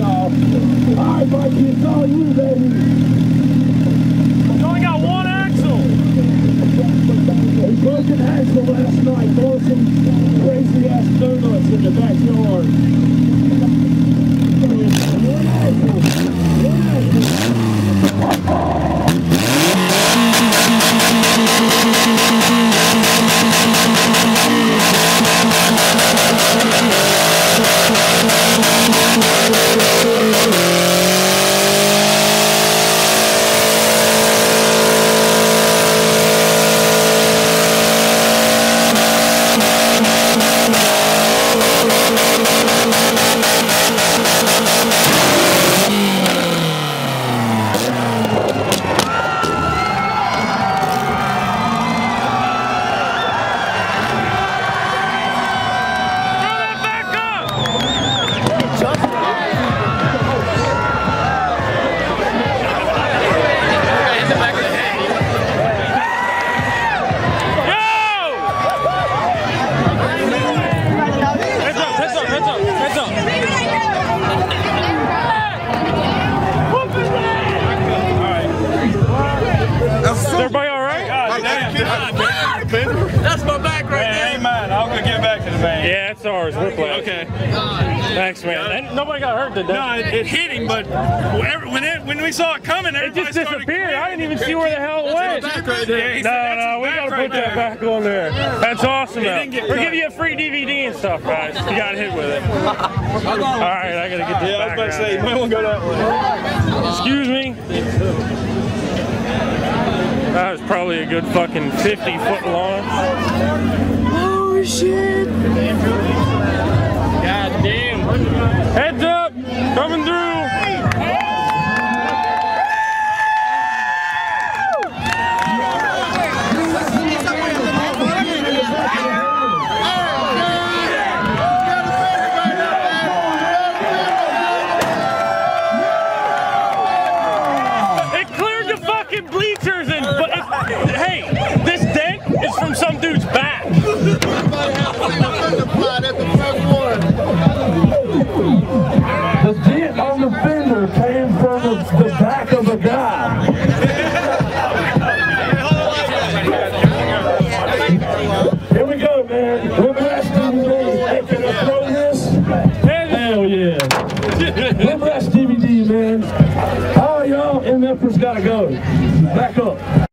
y'all. All right, Mikey, it's all you, baby. You only got one axle. Broke an last night, throwing some crazy ass donuts in the backyard. Heads up, heads up. Is everybody all right? That's my back right Hey, ain't mine. I'll go get back to the van. Yeah, it's ours. We're playing. Okay. Thanks, man. And nobody got hurt, did they? No, it, it hit him, but whenever, when it when we saw it coming, It just disappeared. I didn't even see where the hell it went. right. Yeah, No, no, we gotta right put that back on there. That's awesome, though. We're giving you a free DVD and stuff, guys. You got hit with it. All right, I gotta get this Yeah, I was about to say, you might want to go that way. Excuse me. That was probably a good fucking 50 foot long. Oh shit! God damn! Heads up, We're blasting DVD. Hey, can I throw this? Hell yeah. We're blast DVD, man. All y'all MFers gotta go. Back up.